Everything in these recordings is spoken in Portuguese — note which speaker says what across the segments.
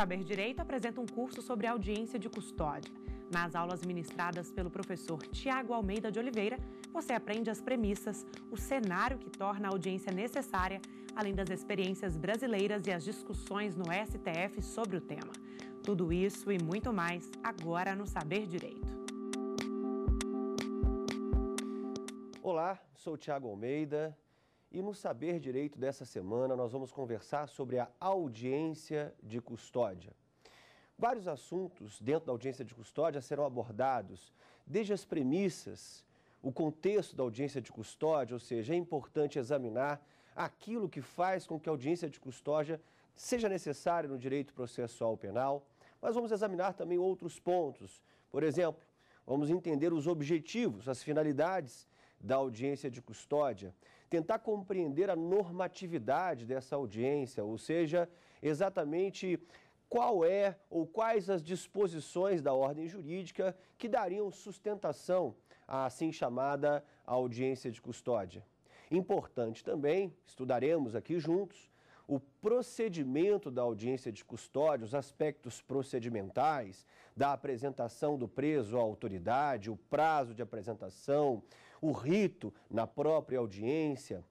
Speaker 1: Saber Direito apresenta um curso sobre audiência de custódia. Nas aulas ministradas pelo professor Tiago Almeida de Oliveira, você aprende as premissas, o cenário que torna a audiência necessária, além das experiências brasileiras e as discussões no STF sobre o tema. Tudo isso e muito mais agora no Saber Direito.
Speaker 2: Olá, sou Tiago Almeida e no Saber Direito dessa semana nós vamos conversar sobre a audiência de custódia. Vários assuntos dentro da audiência de custódia serão abordados, desde as premissas, o contexto da audiência de custódia, ou seja, é importante examinar aquilo que faz com que a audiência de custódia seja necessária no direito processual penal, mas vamos examinar também outros pontos. Por exemplo, vamos entender os objetivos, as finalidades da audiência de custódia, tentar compreender a normatividade dessa audiência, ou seja, exatamente qual é ou quais as disposições da ordem jurídica que dariam sustentação à assim chamada audiência de custódia. Importante também, estudaremos aqui juntos, o procedimento da audiência de custódia, os aspectos procedimentais, da apresentação do preso à autoridade, o prazo de apresentação, o rito na própria audiência.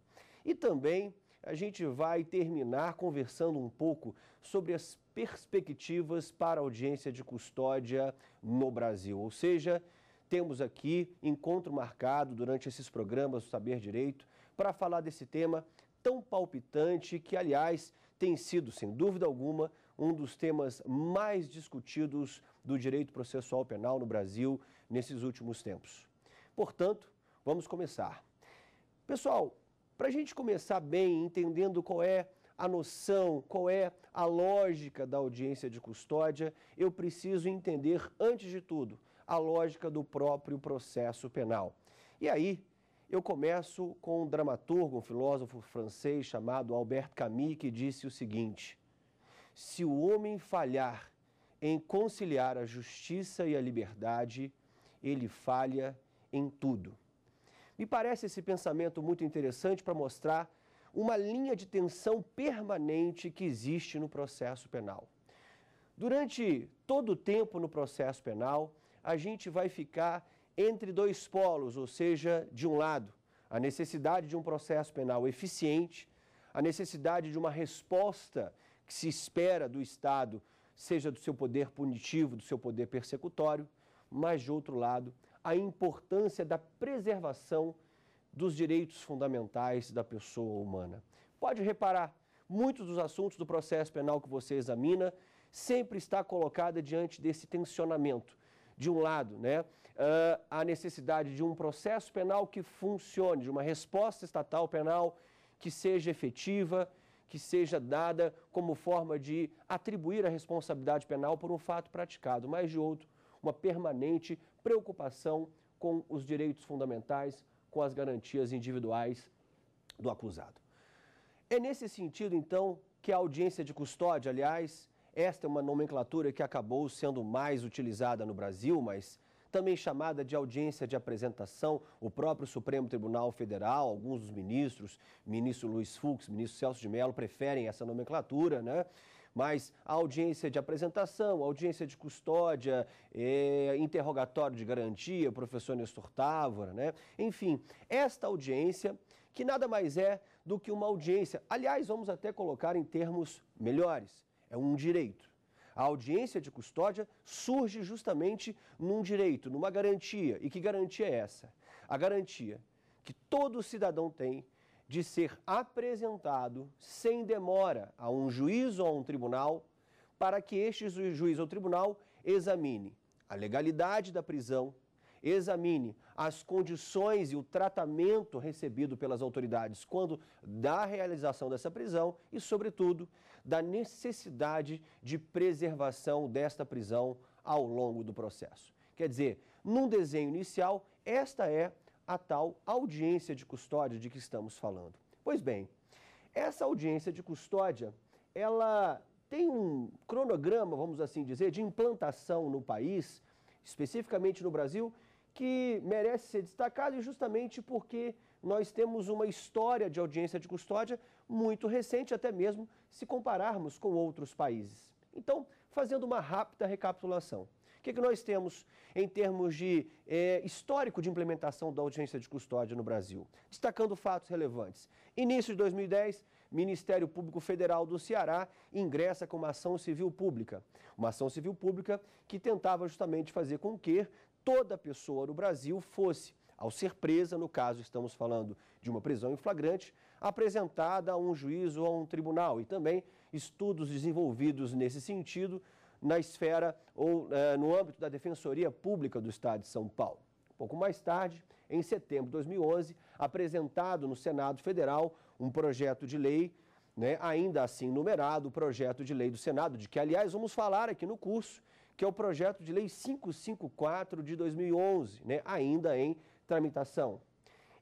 Speaker 2: E também a gente vai terminar conversando um pouco sobre as perspectivas para audiência de custódia no Brasil. Ou seja, temos aqui encontro marcado durante esses programas do Saber Direito para falar desse tema tão palpitante que, aliás, tem sido, sem dúvida alguma, um dos temas mais discutidos do direito processual penal no Brasil nesses últimos tempos. Portanto, vamos começar. Pessoal, para a gente começar bem, entendendo qual é a noção, qual é a lógica da audiência de custódia, eu preciso entender, antes de tudo, a lógica do próprio processo penal. E aí, eu começo com um dramaturgo, um filósofo francês chamado Albert Camus, que disse o seguinte: Se o homem falhar em conciliar a justiça e a liberdade, ele falha em tudo. Me parece esse pensamento muito interessante para mostrar uma linha de tensão permanente que existe no processo penal. Durante todo o tempo no processo penal, a gente vai ficar entre dois polos, ou seja, de um lado, a necessidade de um processo penal eficiente, a necessidade de uma resposta que se espera do Estado, seja do seu poder punitivo, do seu poder persecutório, mas, de outro lado, a importância da preservação dos direitos fundamentais da pessoa humana. Pode reparar, muitos dos assuntos do processo penal que você examina sempre está colocada diante desse tensionamento. De um lado, né, ah, a necessidade de um processo penal que funcione, de uma resposta estatal penal que seja efetiva, que seja dada como forma de atribuir a responsabilidade penal por um fato praticado, mas de outro, uma permanente preocupação com os direitos fundamentais, com as garantias individuais do acusado. É nesse sentido, então, que a audiência de custódia, aliás, esta é uma nomenclatura que acabou sendo mais utilizada no Brasil, mas também chamada de audiência de apresentação, o próprio Supremo Tribunal Federal, alguns dos ministros, ministro Luiz Fux, ministro Celso de Mello, preferem essa nomenclatura, né? Mas a audiência de apresentação, audiência de custódia, é, interrogatório de garantia, professor Nestor Távora, né? Enfim, esta audiência que nada mais é do que uma audiência, aliás, vamos até colocar em termos melhores, é um direito. A audiência de custódia surge justamente num direito, numa garantia. E que garantia é essa? A garantia que todo cidadão tem de ser apresentado sem demora a um juiz ou a um tribunal para que este juiz ou tribunal examine a legalidade da prisão, examine as condições e o tratamento recebido pelas autoridades quando da realização dessa prisão e, sobretudo, da necessidade de preservação desta prisão ao longo do processo. Quer dizer, num desenho inicial, esta é a tal audiência de custódia de que estamos falando. Pois bem, essa audiência de custódia, ela tem um cronograma, vamos assim dizer, de implantação no país, especificamente no Brasil, que merece ser destacado e justamente porque nós temos uma história de audiência de custódia muito recente, até mesmo se compararmos com outros países. Então, fazendo uma rápida recapitulação. O que, que nós temos em termos de é, histórico de implementação da audiência de custódia no Brasil? Destacando fatos relevantes. Início de 2010, Ministério Público Federal do Ceará ingressa com uma ação civil pública. Uma ação civil pública que tentava justamente fazer com que toda pessoa no Brasil fosse, ao ser presa, no caso estamos falando de uma prisão em flagrante, apresentada a um juiz ou a um tribunal. E também estudos desenvolvidos nesse sentido na esfera ou eh, no âmbito da Defensoria Pública do Estado de São Paulo. Pouco mais tarde, em setembro de 2011, apresentado no Senado Federal um projeto de lei, né, ainda assim numerado, o projeto de lei do Senado, de que, aliás, vamos falar aqui no curso, que é o projeto de lei 554 de 2011, né, ainda em tramitação.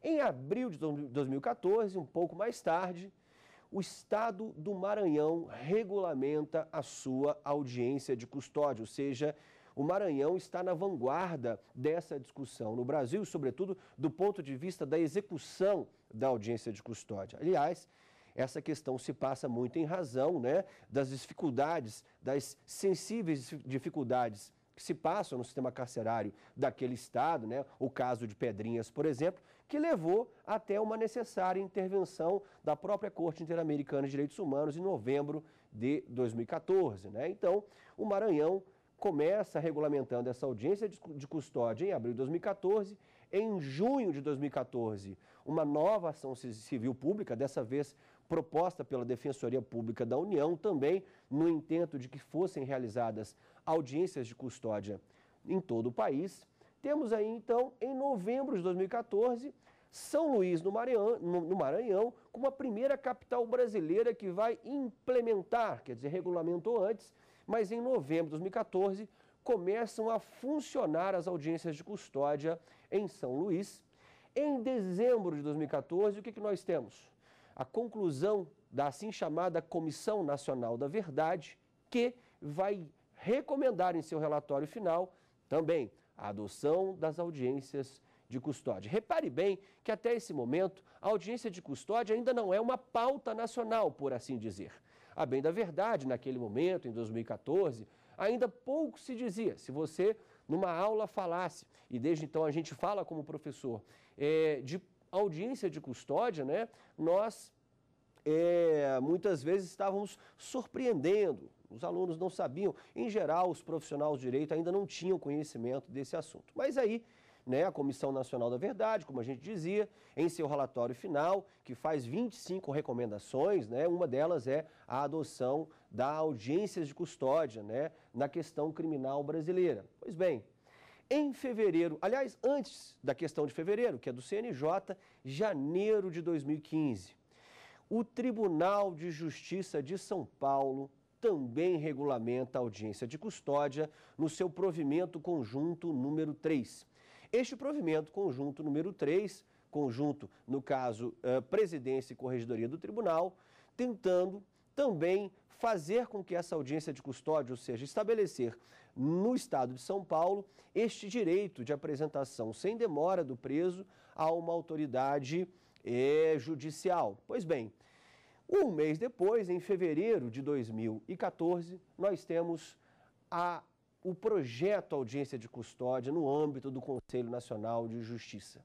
Speaker 2: Em abril de 2014, um pouco mais tarde, o Estado do Maranhão regulamenta a sua audiência de custódia, ou seja, o Maranhão está na vanguarda dessa discussão no Brasil, sobretudo do ponto de vista da execução da audiência de custódia. Aliás, essa questão se passa muito em razão né, das dificuldades, das sensíveis dificuldades que se passam no sistema carcerário daquele estado, né, o caso de Pedrinhas, por exemplo, que levou até uma necessária intervenção da própria Corte Interamericana de Direitos Humanos em novembro de 2014. Né? Então, o Maranhão começa regulamentando essa audiência de custódia em abril de 2014. Em junho de 2014, uma nova ação civil pública, dessa vez proposta pela Defensoria Pública da União, também no intento de que fossem realizadas audiências de custódia em todo o país. Temos aí, então, em novembro de 2014, São Luís, no Maranhão, no Maranhão, como a primeira capital brasileira que vai implementar, quer dizer, regulamentou antes, mas em novembro de 2014 começam a funcionar as audiências de custódia em São Luís. Em dezembro de 2014, o que, que nós temos? A conclusão da assim chamada Comissão Nacional da Verdade, que vai recomendar em seu relatório final também a adoção das audiências de custódia. Repare bem que até esse momento a audiência de custódia ainda não é uma pauta nacional, por assim dizer. A bem da verdade, naquele momento, em 2014, ainda pouco se dizia. Se você, numa aula, falasse, e desde então a gente fala como professor, é, de audiência de custódia, né, nós é, muitas vezes estávamos surpreendendo. Os alunos não sabiam. Em geral, os profissionais de direito ainda não tinham conhecimento desse assunto. Mas aí né, a Comissão Nacional da Verdade, como a gente dizia, em seu relatório final, que faz 25 recomendações, né, uma delas é a adoção da audiências de custódia né, na questão criminal brasileira. Pois bem, em fevereiro, aliás, antes da questão de fevereiro, que é do CNJ, janeiro de 2015, o Tribunal de Justiça de São Paulo também regulamenta a audiência de custódia no seu provimento conjunto número 3. Este provimento conjunto número 3, conjunto, no caso, uh, presidência e corregedoria do tribunal, tentando também fazer com que essa audiência de custódia, ou seja, estabelecer no estado de São Paulo este direito de apresentação sem demora do preso a uma autoridade eh, judicial. Pois bem, um mês depois, em fevereiro de 2014, nós temos a o projeto Audiência de Custódia no âmbito do Conselho Nacional de Justiça.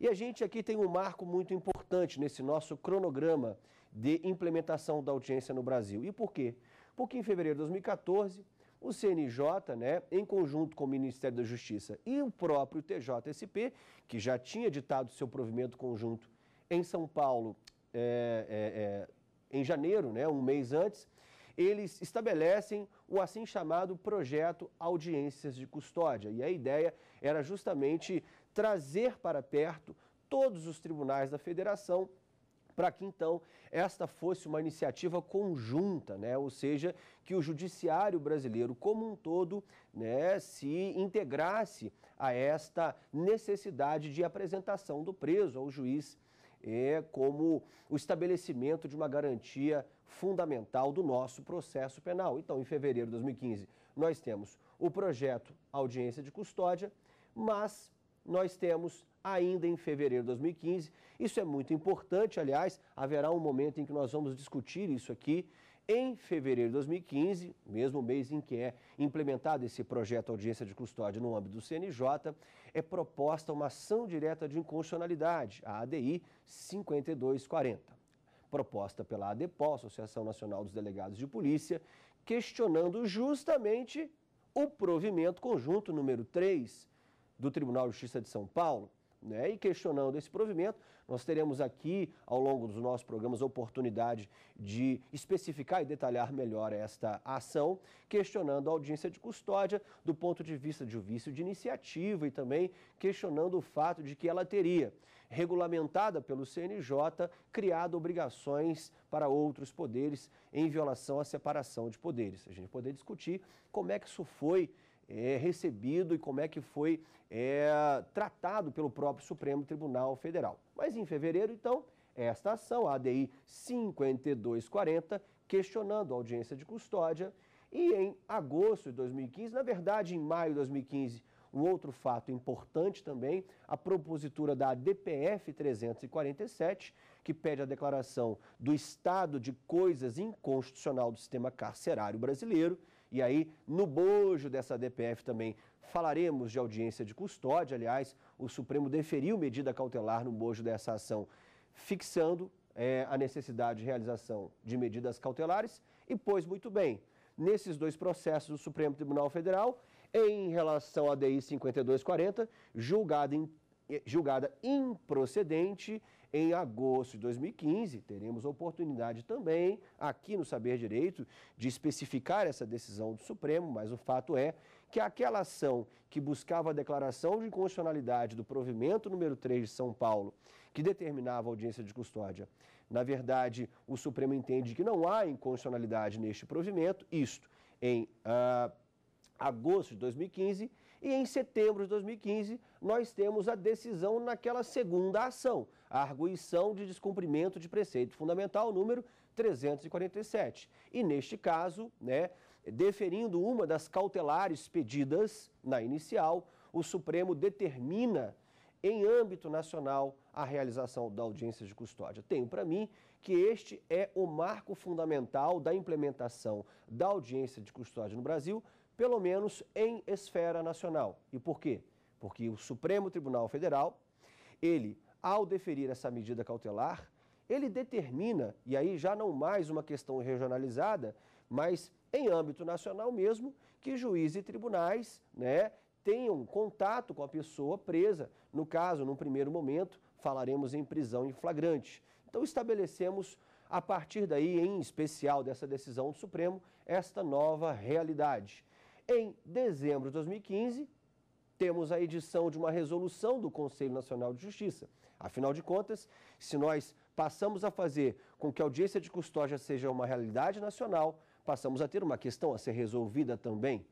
Speaker 2: E a gente aqui tem um marco muito importante nesse nosso cronograma de implementação da audiência no Brasil. E por quê? Porque em fevereiro de 2014, o CNJ, né, em conjunto com o Ministério da Justiça e o próprio TJSP, que já tinha ditado seu provimento conjunto em São Paulo é, é, é, em janeiro, né, um mês antes, eles estabelecem o assim chamado projeto Audiências de Custódia. E a ideia era justamente trazer para perto todos os tribunais da federação para que então esta fosse uma iniciativa conjunta, né? ou seja, que o judiciário brasileiro como um todo né, se integrasse a esta necessidade de apresentação do preso ao juiz é, como o estabelecimento de uma garantia fundamental do nosso processo penal. Então, em fevereiro de 2015, nós temos o projeto Audiência de Custódia, mas nós temos ainda em fevereiro de 2015. Isso é muito importante, aliás, haverá um momento em que nós vamos discutir isso aqui Em fevereiro de 2015, mesmo mês em que é implementado esse projeto audiência de custódia no âmbito do CNJ, é proposta uma ação direta de inconstitucionalidade, a ADI 5240, proposta pela ADEPOL, Associação Nacional dos Delegados de Polícia, questionando justamente o provimento conjunto número 3 do Tribunal de Justiça de São Paulo, né? E questionando esse provimento, nós teremos aqui, ao longo dos nossos programas, a oportunidade de especificar e detalhar melhor esta ação, questionando a audiência de custódia do ponto de vista de vício de iniciativa e também questionando o fato de que ela teria, regulamentada pelo CNJ, criado obrigações para outros poderes em violação à separação de poderes. A gente poder discutir como é que isso foi é, recebido e como é que foi é, tratado pelo próprio Supremo Tribunal Federal. Mas em fevereiro, então, esta ação, a ADI 5240, questionando a audiência de custódia. E em agosto de 2015, na verdade, em maio de 2015, um outro fato importante também, a propositura da DPF 347, que pede a declaração do estado de coisas inconstitucional do sistema carcerário brasileiro. E aí, no bojo dessa DPF também falaremos de audiência de custódia. Aliás, o Supremo deferiu medida cautelar no bojo dessa ação, fixando é, a necessidade de realização de medidas cautelares. E, pois, muito bem, nesses dois processos do Supremo Tribunal Federal, em relação à DI 5240, julgada, in, julgada improcedente em agosto de 2015, teremos oportunidade também, aqui no Saber Direito, de especificar essa decisão do Supremo, mas o fato é que aquela ação que buscava a declaração de inconstitucionalidade do provimento número 3 de São Paulo, que determinava a audiência de custódia, na verdade, o Supremo entende que não há inconstitucionalidade neste provimento, isto em uh, agosto de 2015, e em setembro de 2015 nós temos a decisão naquela segunda ação, a arguição de descumprimento de preceito fundamental número 347. E neste caso, né, deferindo uma das cautelares pedidas na inicial, o Supremo determina em âmbito nacional a realização da audiência de custódia. Tenho para mim que este é o marco fundamental da implementação da audiência de custódia no Brasil, pelo menos em esfera nacional. E por quê? Porque o Supremo Tribunal Federal, ele ao deferir essa medida cautelar, ele determina, e aí já não mais uma questão regionalizada, mas em âmbito nacional mesmo, que juízes e tribunais né, tenham contato com a pessoa presa. No caso, num primeiro momento, falaremos em prisão em flagrante. Então, estabelecemos, a partir daí, em especial dessa decisão do Supremo, esta nova realidade. Em dezembro de 2015, temos a edição de uma resolução do Conselho Nacional de Justiça, Afinal de contas, se nós passamos a fazer com que a audiência de custódia seja uma realidade nacional, passamos a ter uma questão a ser resolvida também.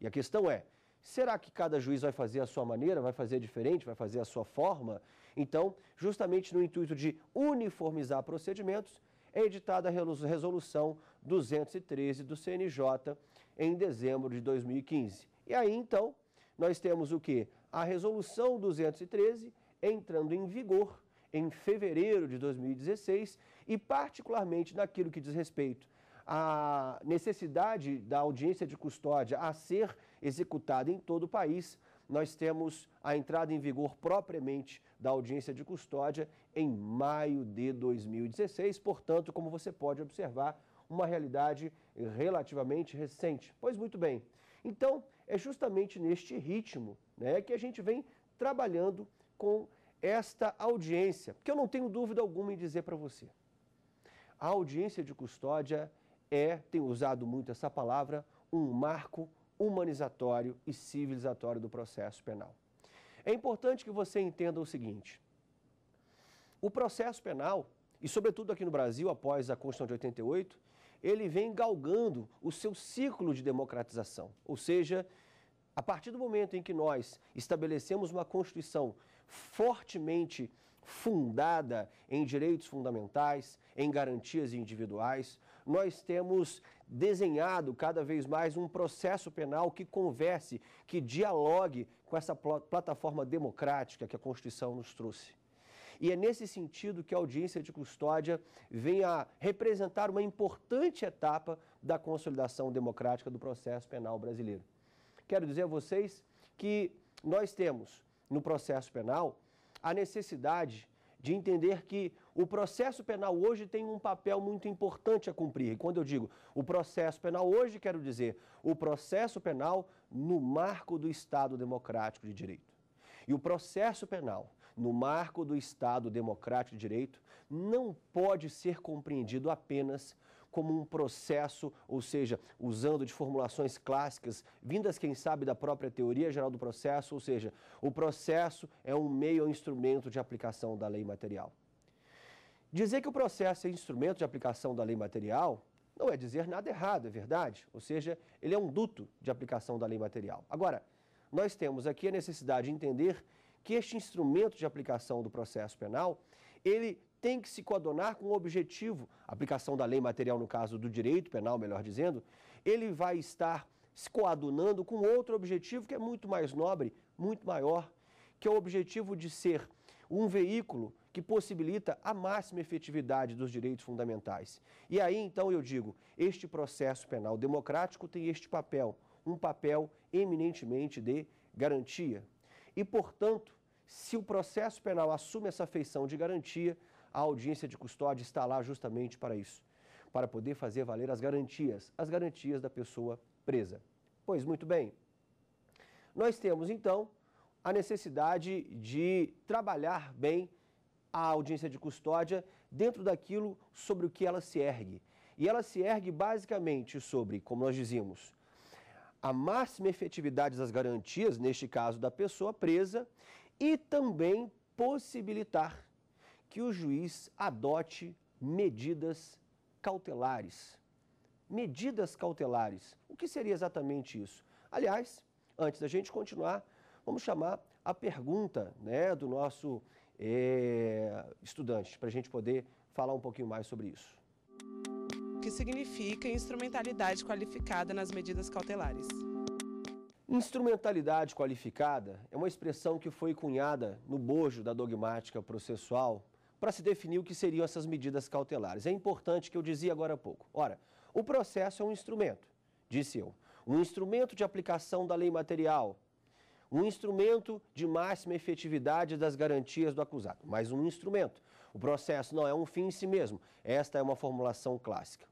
Speaker 2: E a questão é: será que cada juiz vai fazer a sua maneira, vai fazer diferente, vai fazer a sua forma? Então, justamente no intuito de uniformizar procedimentos, é editada a resolução 213 do CNJ em dezembro de 2015. E aí, então, nós temos o que? A resolução 213 entrando em vigor em fevereiro de 2016 e, particularmente naquilo que diz respeito à necessidade da audiência de custódia a ser executada em todo o país, nós temos a entrada em vigor propriamente da audiência de custódia em maio de 2016. Portanto, como você pode observar, uma realidade relativamente recente. Pois muito bem. Então, é justamente neste ritmo né, que a gente vem trabalhando com esta audiência, que eu não tenho dúvida alguma em dizer para você. A audiência de custódia é, tenho usado muito essa palavra, um marco humanizatório e civilizatório do processo penal. É importante que você entenda o seguinte: o processo penal, e sobretudo aqui no Brasil, após a Constituição de 88, ele vem galgando o seu ciclo de democratização, ou seja, a partir do momento em que nós estabelecemos uma Constituição fortemente fundada em direitos fundamentais, em garantias individuais, nós temos desenhado cada vez mais um processo penal que converse, que dialogue com essa plataforma democrática que a Constituição nos trouxe. E é nesse sentido que a audiência de custódia vem a representar uma importante etapa da consolidação democrática do processo penal brasileiro. Quero dizer a vocês que nós temos no processo penal a necessidade de entender que o processo penal hoje tem um papel muito importante a cumprir. E quando eu digo o processo penal hoje, quero dizer o processo penal no marco do Estado democrático de direito. E o processo penal no marco do Estado democrático de direito não pode ser compreendido apenas como um processo, ou seja, usando de formulações clássicas, vindas, quem sabe, da própria teoria geral do processo, ou seja, o processo é um meio ou instrumento de aplicação da lei material. Dizer que o processo é instrumento de aplicação da lei material não é dizer nada errado, é verdade? Ou seja, ele é um duto de aplicação da lei material. Agora, nós temos aqui a necessidade de entender que este instrumento de aplicação do processo penal, ele tem que se coadunar com o objetivo, aplicação da lei material no caso do direito penal, melhor dizendo, ele vai estar se coadunando com outro objetivo que é muito mais nobre, muito maior, que é o objetivo de ser um veículo que possibilita a máxima efetividade dos direitos fundamentais. E aí, então, eu digo, este processo penal democrático tem este papel, um papel eminentemente de garantia. E, portanto, se o processo penal assume essa feição de garantia, a audiência de custódia está lá justamente para isso, para poder fazer valer as garantias, as garantias da pessoa presa. Pois muito bem, nós temos então a necessidade de trabalhar bem a audiência de custódia dentro daquilo sobre o que ela se ergue. E ela se ergue basicamente sobre, como nós dizíamos, a máxima efetividade das garantias, neste caso da pessoa presa, e também possibilitar que o juiz adote medidas cautelares. Medidas cautelares. O que seria exatamente isso? Aliás, antes da gente continuar, vamos chamar a pergunta né, do nosso é, estudante, para a gente poder falar um pouquinho mais sobre isso.
Speaker 3: O que significa instrumentalidade qualificada nas medidas cautelares?
Speaker 2: Instrumentalidade qualificada é uma expressão que foi cunhada no bojo da dogmática processual para se definir o que seriam essas medidas cautelares. É importante que eu dizia agora há pouco. Ora, o processo é um instrumento, disse eu, um instrumento de aplicação da lei material, um instrumento de máxima efetividade das garantias do acusado, mas um instrumento. O processo não é um fim em si mesmo. Esta é uma formulação clássica.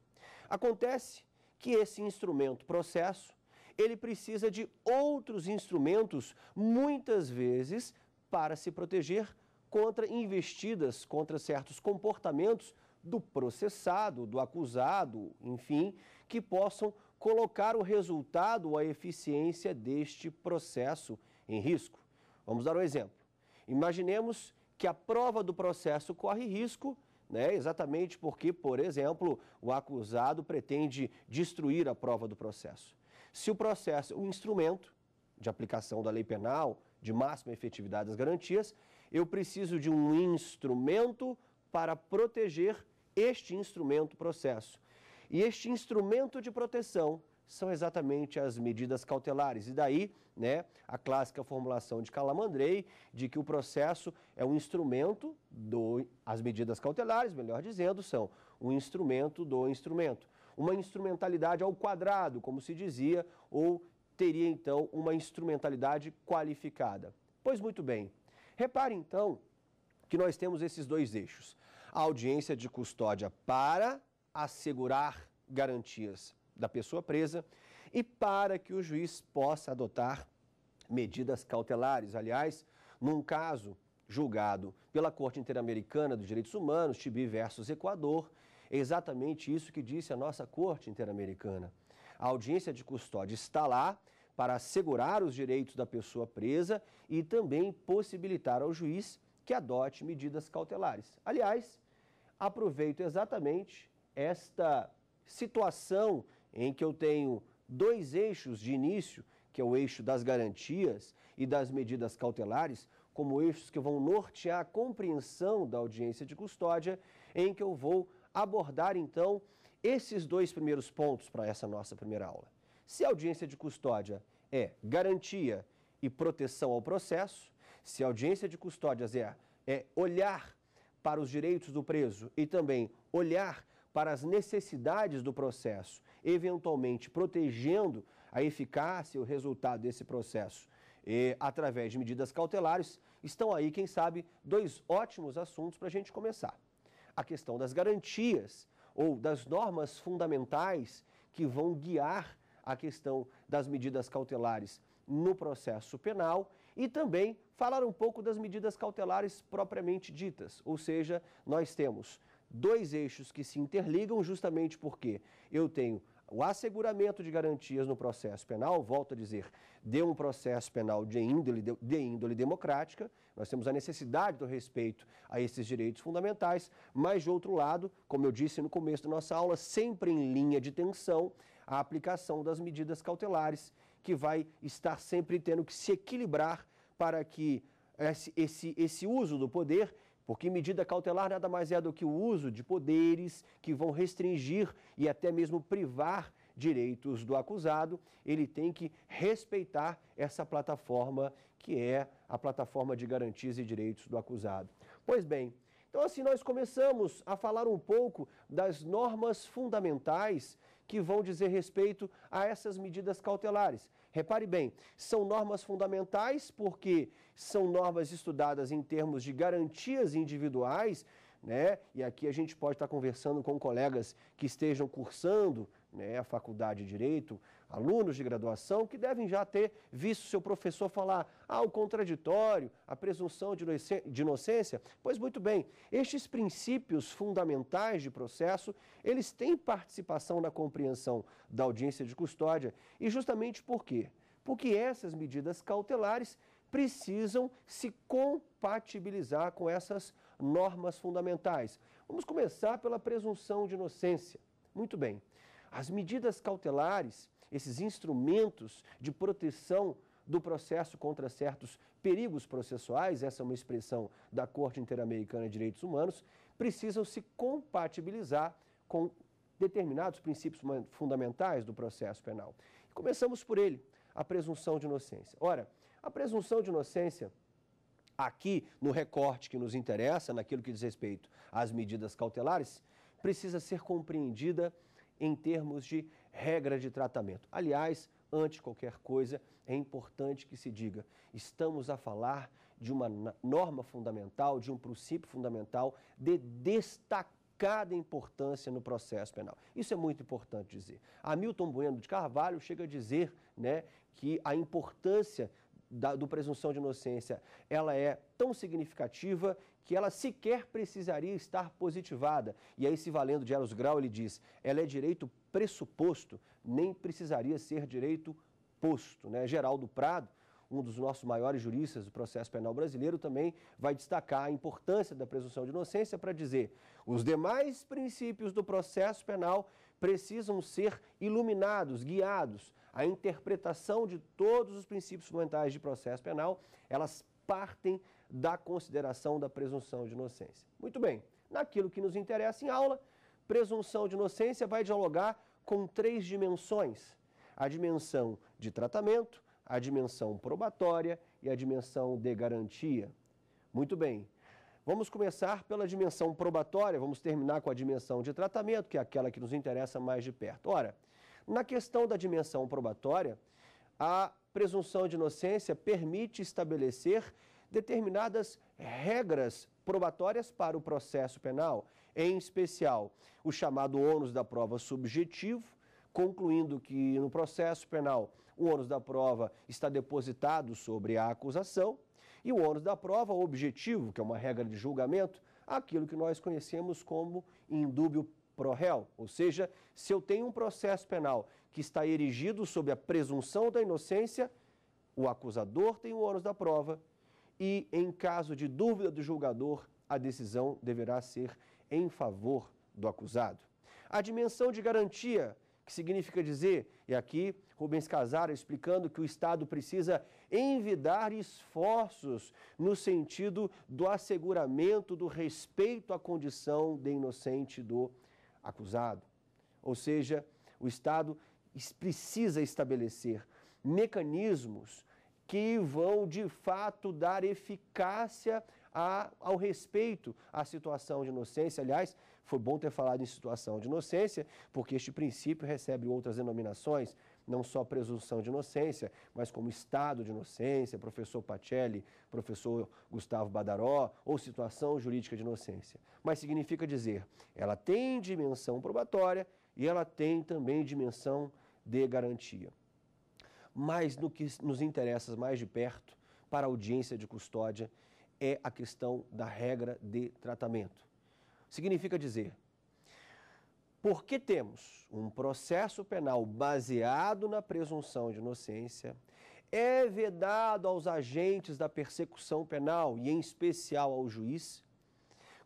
Speaker 2: Acontece que esse instrumento, processo, ele precisa de outros instrumentos, muitas vezes, para se proteger contra investidas contra certos comportamentos do processado, do acusado, enfim, que possam colocar o resultado ou a eficiência deste processo em risco. Vamos dar um exemplo. Imaginemos que a prova do processo corre risco, né, exatamente porque, por exemplo, o acusado pretende destruir a prova do processo. Se o processo um instrumento de aplicação da lei penal, de máxima efetividade das garantias, eu preciso de um instrumento para proteger este instrumento processo. E este instrumento de proteção são exatamente as medidas cautelares. E daí, né, a clássica formulação de Calamandrei de que o processo é um instrumento do as medidas cautelares, melhor dizendo, são um instrumento do instrumento. Uma instrumentalidade ao quadrado, como se dizia, ou teria então uma instrumentalidade qualificada. Pois muito bem, Repare então que nós temos esses dois eixos. A audiência de custódia para assegurar garantias da pessoa presa e para que o juiz possa adotar medidas cautelares. Aliás, num caso julgado pela Corte Interamericana dos Direitos Humanos, Tibi versus Equador, é exatamente isso que disse a nossa Corte Interamericana. A audiência de custódia está lá para assegurar os direitos da pessoa presa e também possibilitar ao juiz que adote medidas cautelares. Aliás, aproveito exatamente esta situação em que eu tenho dois eixos de início, que é o eixo das garantias e das medidas cautelares, como eixos que vão nortear a compreensão da audiência de custódia, em que eu vou abordar então esses dois primeiros pontos para essa nossa primeira aula. Se a audiência de custódia é garantia e proteção ao processo, se a audiência de custódias é, é olhar para os direitos do preso e também olhar para as necessidades do processo, eventualmente protegendo a eficácia e o resultado desse processo e, através de medidas cautelares, estão aí, quem sabe, dois ótimos assuntos para a gente começar. A questão das garantias ou das normas fundamentais que vão guiar a questão das medidas cautelares no processo penal e também falar um pouco das medidas cautelares propriamente ditas, ou seja, nós temos dois eixos que se interligam justamente porque eu tenho o asseguramento de garantias no processo penal, volto a dizer, de um processo penal de índole, de índole democrática, nós temos a necessidade do respeito a esses direitos fundamentais, mas, de outro lado, como eu disse no começo da nossa aula, sempre em linha de tensão, a aplicação das medidas cautelares, que vai estar sempre tendo que se equilibrar para que esse, esse, esse uso do poder porque medida cautelar nada mais é do que o uso de poderes que vão restringir e até mesmo privar direitos do acusado, ele tem que respeitar essa plataforma que é a plataforma de garantias e direitos do acusado. Pois bem, então assim nós começamos a falar um pouco das normas fundamentais que vão dizer respeito a essas medidas cautelares. Repare bem, são normas fundamentais porque são normas estudadas em termos de garantias individuais, né? E aqui a gente pode estar conversando com colegas que estejam cursando né, a faculdade de Direito, alunos de graduação, que devem já ter visto seu professor falar ah, o contraditório, a presunção de inocência. Pois muito bem, estes princípios fundamentais de processo, eles têm participação na compreensão da audiência de custódia e justamente por quê? Porque essas medidas cautelares precisam se compatibilizar com essas normas fundamentais. Vamos começar pela presunção de inocência. Muito bem. As medidas cautelares, esses instrumentos de proteção do processo contra certos perigos processuais, essa é uma expressão da Corte Interamericana de Direitos Humanos, precisam se compatibilizar com determinados princípios fundamentais do processo penal. Começamos por ele, a presunção de inocência. Ora, a presunção de inocência, aqui no recorte que nos interessa, naquilo que diz respeito às medidas cautelares, precisa ser compreendida em termos de regra de tratamento. Aliás, antes de qualquer coisa, é importante que se diga: estamos a falar de uma norma fundamental, de um princípio fundamental de destacada importância no processo penal. Isso é muito importante dizer. Hamilton Bueno de Carvalho chega a dizer né, que a importância da, do presunção de inocência ela é tão significativa que ela sequer precisaria estar positivada. E aí, se valendo de Eros Grau, ele diz, ela é direito pressuposto, nem precisaria ser direito posto. Né? Geraldo Prado, um dos nossos maiores juristas do processo penal brasileiro, também vai destacar a importância da presunção de inocência para dizer os demais princípios do processo penal precisam ser iluminados, guiados. A interpretação de todos os princípios fundamentais de processo penal, elas partem da consideração da presunção de inocência. Muito bem, naquilo que nos interessa em aula, presunção de inocência vai dialogar com três dimensões: a dimensão de tratamento, a dimensão probatória e a dimensão de garantia. Muito bem. Vamos começar pela dimensão probatória, vamos terminar com a dimensão de tratamento, que é aquela que nos interessa mais de perto. Ora, na questão da dimensão probatória, a presunção de inocência permite estabelecer determinadas regras probatórias para o processo penal, em especial o chamado ônus da prova subjetivo, concluindo que no processo penal o ônus da prova está depositado sobre a acusação, e o ônus da prova objetivo, que é uma regra de julgamento, aquilo que nós conhecemos como indúbio pro réu, ou seja, se eu tenho um processo penal que está erigido sob a presunção da inocência, o acusador tem o ônus da prova e, em caso de dúvida do julgador, a decisão deverá ser em favor do acusado. A dimensão de garantia, que significa dizer, e aqui Rubens Casara explicando que o Estado precisa envidar esforços no sentido do asseguramento do respeito à condição de inocente do acusado. Ou seja, o Estado precisa estabelecer mecanismos que vão de fato dar eficácia a, ao respeito à situação de inocência. Aliás, foi bom ter falado em situação de inocência, porque este princípio recebe outras denominações, não só presunção de inocência, mas como estado de inocência, professor Pacelli, professor Gustavo Badaró, ou situação jurídica de inocência. Mas significa dizer, ela tem dimensão probatória e ela tem também dimensão de garantia. Mas no que nos interessa mais de perto, para a audiência de custódia, é a questão da regra de tratamento. Significa dizer, porque temos um processo penal baseado na presunção de inocência, é vedado aos agentes da persecução penal e, em especial, ao juiz,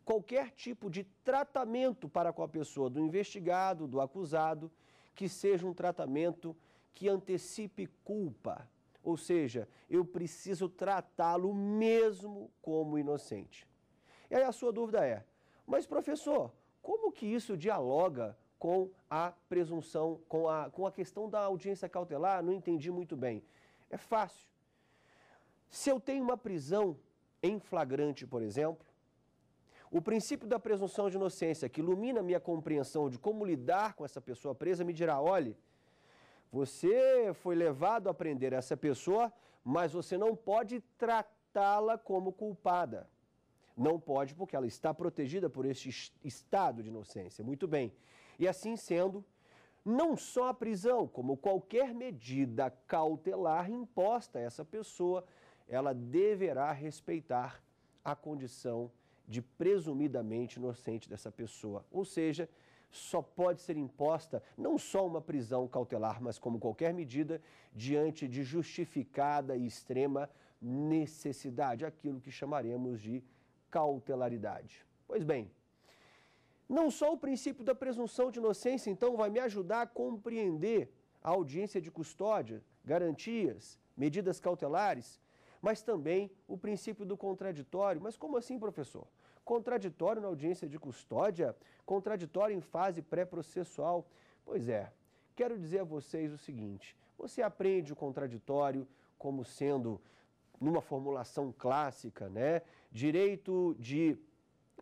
Speaker 2: qualquer tipo de tratamento para com a pessoa do investigado, do acusado, que seja um tratamento que antecipe culpa, ou seja, eu preciso tratá-lo mesmo como inocente. E aí a sua dúvida é: mas professor, como que isso dialoga com a presunção, com a, com a questão da audiência cautelar? Não entendi muito bem. É fácil. Se eu tenho uma prisão em flagrante, por exemplo, o princípio da presunção de inocência, que ilumina a minha compreensão de como lidar com essa pessoa presa, me dirá: olhe, você foi levado a prender essa pessoa, mas você não pode tratá-la como culpada. Não pode, porque ela está protegida por este estado de inocência. Muito bem. E assim sendo, não só a prisão, como qualquer medida cautelar imposta a essa pessoa, ela deverá respeitar a condição de presumidamente inocente dessa pessoa. Ou seja, só pode ser imposta não só uma prisão cautelar, mas como qualquer medida diante de justificada e extrema necessidade, aquilo que chamaremos de cautelaridade. Pois bem, não só o princípio da presunção de inocência, então, vai me ajudar a compreender a audiência de custódia, garantias, medidas cautelares, mas também o princípio do contraditório. Mas como assim, professor? Contraditório na audiência de custódia? Contraditório em fase pré-processual? Pois é, quero dizer a vocês o seguinte: você aprende o contraditório como sendo, numa formulação clássica, né, direito de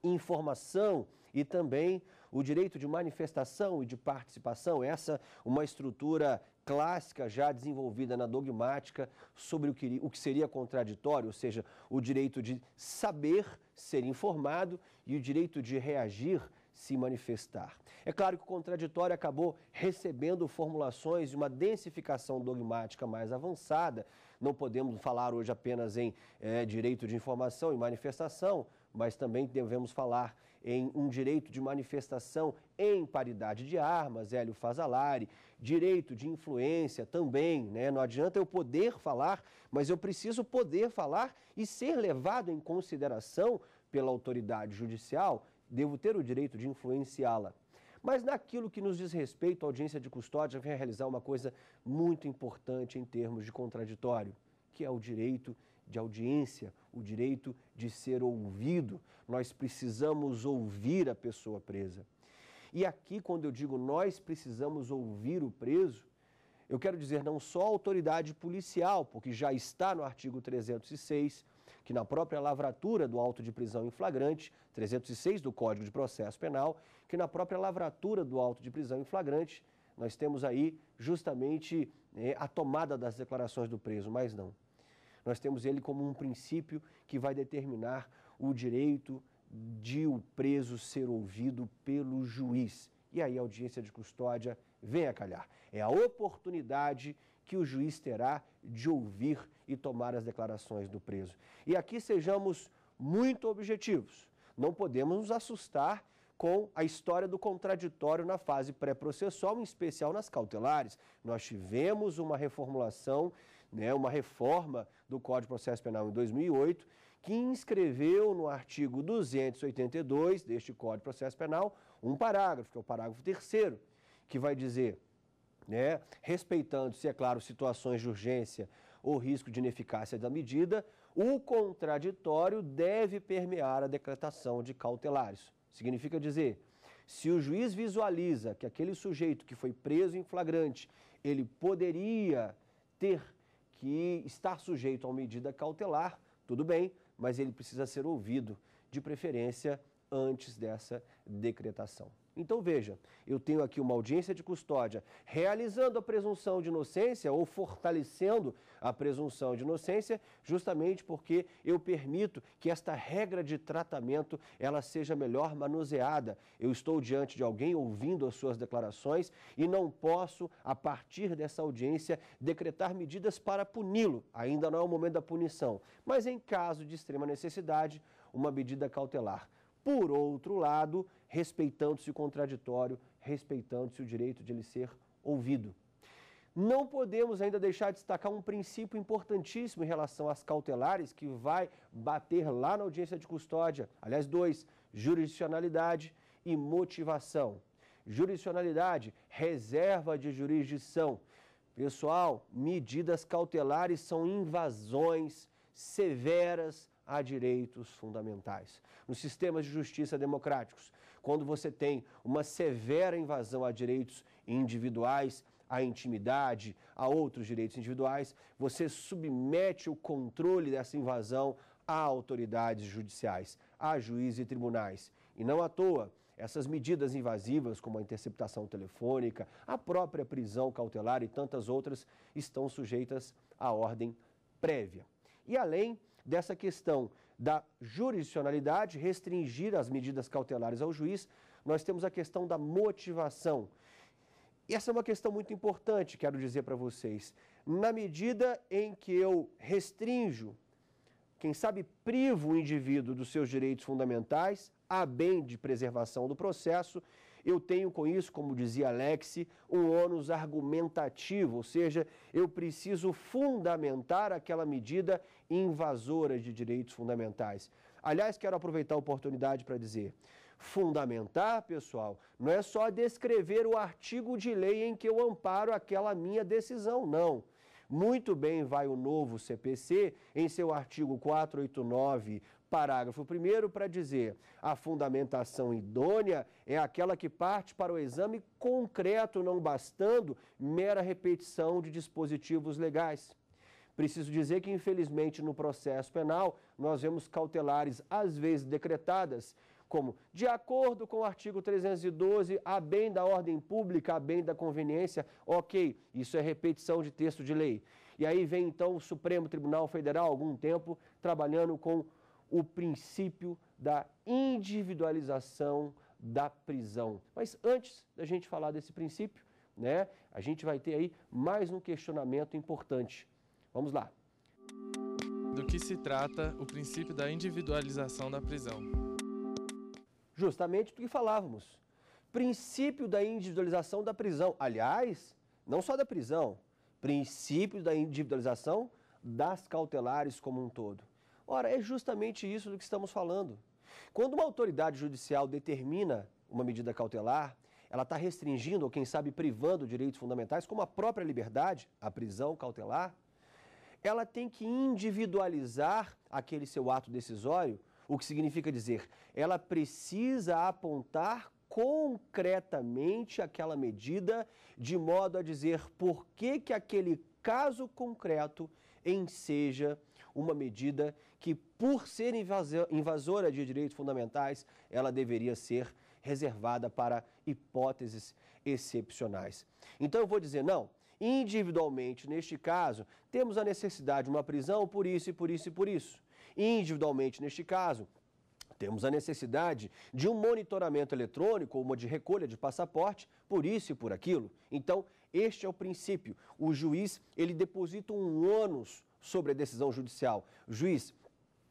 Speaker 2: informação e também o direito de manifestação e de participação, essa uma estrutura clássica já desenvolvida na dogmática sobre o que, o que seria contraditório, ou seja, o direito de saber ser informado e o direito de reagir, se manifestar. É claro que o contraditório acabou recebendo formulações de uma densificação dogmática mais avançada. Não podemos falar hoje apenas em é, direito de informação e manifestação, mas também devemos falar em um direito de manifestação em paridade de armas, Hélio Fasalari, direito de influência também, né? Não adianta eu poder falar, mas eu preciso poder falar e ser levado em consideração pela autoridade judicial, devo ter o direito de influenciá-la. Mas naquilo que nos diz respeito à audiência de custódia, vem realizar uma coisa muito importante em termos de contraditório, que é o direito de audiência, o direito de ser ouvido. Nós precisamos ouvir a pessoa presa. E aqui, quando eu digo nós precisamos ouvir o preso, eu quero dizer não só a autoridade policial, porque já está no artigo 306, que na própria lavratura do auto de prisão em flagrante, 306 do Código de Processo Penal, que na própria lavratura do auto de prisão em flagrante, nós temos aí justamente é, a tomada das declarações do preso, mas não. Nós temos ele como um princípio que vai determinar o direito de o preso ser ouvido pelo juiz. E aí a audiência de custódia vem a calhar. É a oportunidade que o juiz terá de ouvir e tomar as declarações do preso. E aqui sejamos muito objetivos. Não podemos nos assustar com a história do contraditório na fase pré-processual, em especial nas cautelares. Nós tivemos uma reformulação né, uma reforma do Código de Processo Penal em 2008, que inscreveu no artigo 282 deste Código de Processo Penal um parágrafo, que é o parágrafo terceiro, que vai dizer, né, respeitando-se, é claro, situações de urgência ou risco de ineficácia da medida, o contraditório deve permear a decretação de cautelares. Significa dizer, se o juiz visualiza que aquele sujeito que foi preso em flagrante, ele poderia ter que estar sujeito a uma medida cautelar, tudo bem, mas ele precisa ser ouvido, de preferência antes dessa decretação. Então veja, eu tenho aqui uma audiência de custódia realizando a presunção de inocência ou fortalecendo a presunção de inocência, justamente porque eu permito que esta regra de tratamento ela seja melhor manuseada. Eu estou diante de alguém ouvindo as suas declarações e não posso, a partir dessa audiência, decretar medidas para puni-lo. Ainda não é o momento da punição, mas em caso de extrema necessidade, uma medida cautelar. Por outro lado, respeitando-se o contraditório, respeitando-se o direito de ele ser ouvido. Não podemos ainda deixar de destacar um princípio importantíssimo em relação às cautelares que vai bater lá na audiência de custódia. Aliás, dois: jurisdicionalidade e motivação. Jurisdicionalidade, reserva de jurisdição. Pessoal, medidas cautelares são invasões severas a direitos fundamentais. Nos sistemas de justiça democráticos, quando você tem uma severa invasão a direitos individuais, à intimidade, a outros direitos individuais, você submete o controle dessa invasão a autoridades judiciais, a juízes e tribunais. E não à toa, essas medidas invasivas, como a interceptação telefônica, a própria prisão cautelar e tantas outras, estão sujeitas à ordem prévia. E além dessa questão da jurisdicionalidade, restringir as medidas cautelares ao juiz, nós temos a questão da motivação. E essa é uma questão muito importante, quero dizer para vocês. Na medida em que eu restringo, quem sabe privo o indivíduo dos seus direitos fundamentais, a bem de preservação do processo, eu tenho com isso, como dizia Alex, um ônus argumentativo, ou seja, eu preciso fundamentar aquela medida invasora de direitos fundamentais. Aliás, quero aproveitar a oportunidade para dizer: fundamentar, pessoal, não é só descrever o artigo de lei em que eu amparo aquela minha decisão, não. Muito bem vai o novo CPC em seu artigo 489, parágrafo 1 para dizer: a fundamentação idônea é aquela que parte para o exame concreto, não bastando mera repetição de dispositivos legais. Preciso dizer que, infelizmente, no processo penal, nós vemos cautelares, às vezes decretadas, como de acordo com o artigo 312, a bem da ordem pública, a bem da conveniência, ok, isso é repetição de texto de lei. E aí vem então o Supremo Tribunal Federal, algum tempo, trabalhando com o princípio da individualização da prisão. Mas antes da gente falar desse princípio, né, a gente vai ter aí mais um questionamento importante. Vamos lá.
Speaker 4: Do que se trata o princípio da individualização da prisão?
Speaker 2: Justamente do que falávamos. Princípio da individualização da prisão. Aliás, não só da prisão, princípio da individualização das cautelares como um todo. Ora, é justamente isso do que estamos falando. Quando uma autoridade judicial determina uma medida cautelar, ela está restringindo ou, quem sabe, privando direitos fundamentais, como a própria liberdade, a prisão cautelar, ela tem que individualizar aquele seu ato decisório, o que significa dizer, ela precisa apontar concretamente aquela medida de modo a dizer por que, que aquele caso concreto enseja uma medida que, por ser invasora de direitos fundamentais, ela deveria ser reservada para hipóteses excepcionais. Então eu vou dizer, não, individualmente, neste caso, temos a necessidade de uma prisão por isso e por isso e por isso. Individualmente, neste caso, temos a necessidade de um monitoramento eletrônico ou uma de recolha de passaporte por isso e por aquilo. Então, este é o princípio. O juiz, ele deposita um ônus sobre a decisão judicial. Juiz,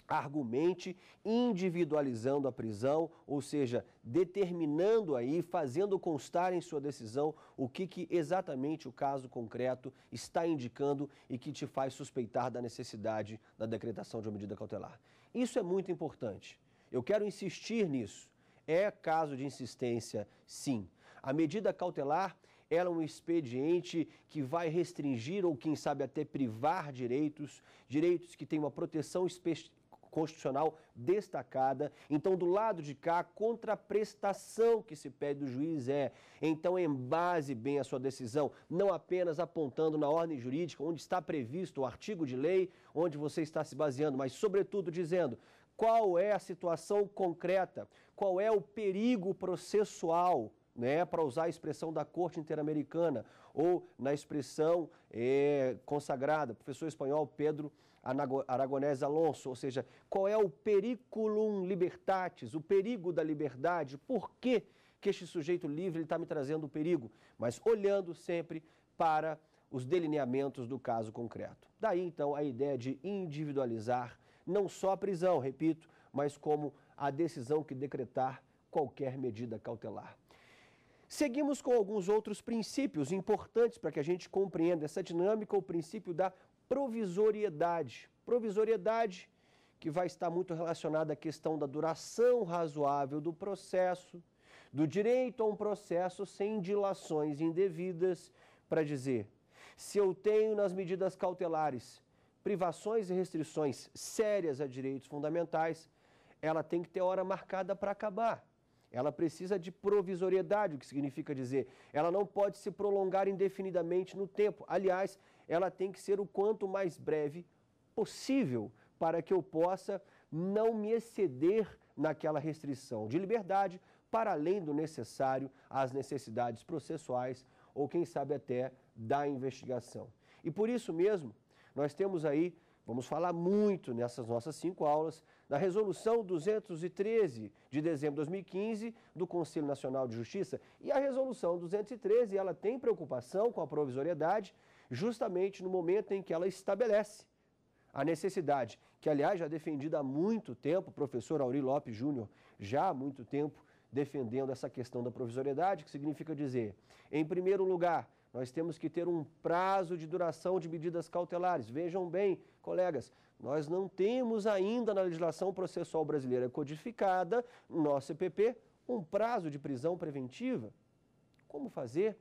Speaker 2: argumente individualizando a prisão, ou seja, determinando aí, fazendo constar em sua decisão o que, que exatamente o caso concreto está indicando e que te faz suspeitar da necessidade da decretação de uma medida cautelar. Isso é muito importante. Eu quero insistir nisso. É caso de insistência, sim. A medida cautelar ela é um expediente que vai restringir ou, quem sabe, até privar direitos, direitos que têm uma proteção constitucional destacada. Então, do lado de cá, a contraprestação que se pede do juiz é, então, embase bem a sua decisão, não apenas apontando na ordem jurídica, onde está previsto o artigo de lei, onde você está se baseando, mas, sobretudo, dizendo qual é a situação concreta, qual é o perigo processual né, para usar a expressão da Corte Interamericana, ou na expressão é, consagrada, professor espanhol Pedro Aragonés Alonso, ou seja, qual é o periculum libertatis, o perigo da liberdade, por que, que este sujeito livre está me trazendo o perigo, mas olhando sempre para os delineamentos do caso concreto. Daí então a ideia de individualizar não só a prisão, repito, mas como a decisão que decretar qualquer medida cautelar. Seguimos com alguns outros princípios importantes para que a gente compreenda essa dinâmica, o princípio da provisoriedade. Provisoriedade que vai estar muito relacionada à questão da duração razoável do processo, do direito a um processo sem dilações indevidas, para dizer, se eu tenho nas medidas cautelares privações e restrições sérias a direitos fundamentais, ela tem que ter hora marcada para acabar. Ela precisa de provisoriedade, o que significa dizer, ela não pode se prolongar indefinidamente no tempo. Aliás, ela tem que ser o quanto mais breve possível para que eu possa não me exceder naquela restrição de liberdade para além do necessário às necessidades processuais ou quem sabe até da investigação. E por isso mesmo, nós temos aí, vamos falar muito nessas nossas cinco aulas, da Resolução 213 de dezembro de 2015 do Conselho Nacional de Justiça. E a Resolução 213, ela tem preocupação com a provisoriedade justamente no momento em que ela estabelece a necessidade, que aliás já defendida há muito tempo, o professor Auri Lopes Júnior já há muito tempo defendendo essa questão da provisoriedade, que significa dizer, em primeiro lugar, nós temos que ter um prazo de duração de medidas cautelares. Vejam bem, colegas, nós não temos ainda na legislação processual brasileira codificada, no nosso CPP, um prazo de prisão preventiva. Como fazer?